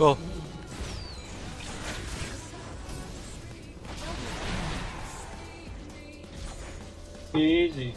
Go. Easy.